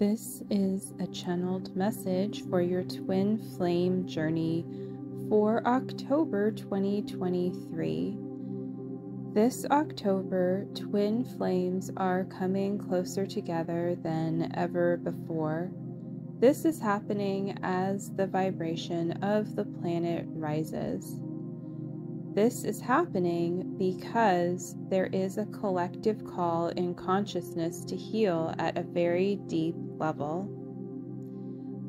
This is a channeled message for your twin flame journey for October 2023. This October, twin flames are coming closer together than ever before. This is happening as the vibration of the planet rises. This is happening because there is a collective call in consciousness to heal at a very deep level.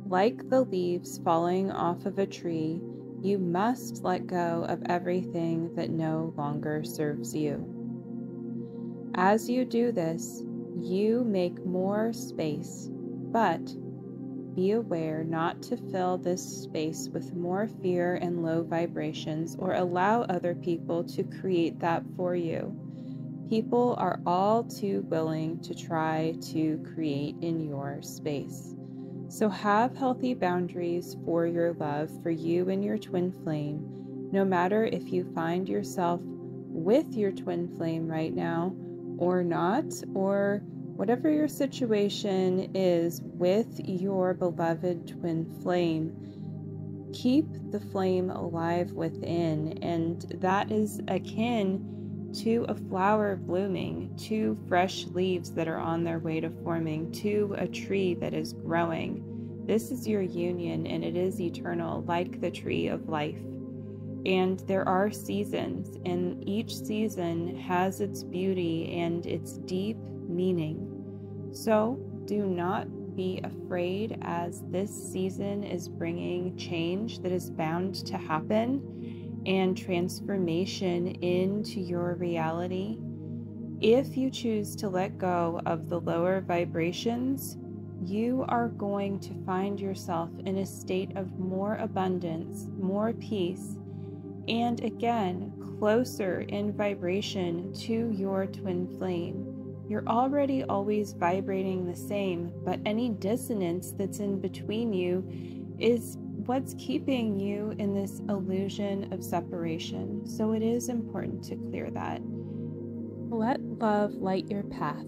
Like the leaves falling off of a tree, you must let go of everything that no longer serves you. As you do this, you make more space, but be aware not to fill this space with more fear and low vibrations or allow other people to create that for you. People are all too willing to try to create in your space. So have healthy boundaries for your love for you and your twin flame, no matter if you find yourself with your twin flame right now or not, or whatever your situation is with your beloved twin flame, keep the flame alive within. And that is akin to a flower blooming, to fresh leaves that are on their way to forming, to a tree that is growing. This is your union and it is eternal, like the tree of life. And there are seasons, and each season has its beauty and its deep meaning. So do not be afraid as this season is bringing change that is bound to happen and transformation into your reality. If you choose to let go of the lower vibrations, you are going to find yourself in a state of more abundance, more peace, and again, closer in vibration to your twin flame. You're already always vibrating the same, but any dissonance that's in between you is what's keeping you in this illusion of separation. So it is important to clear that. Let love light your path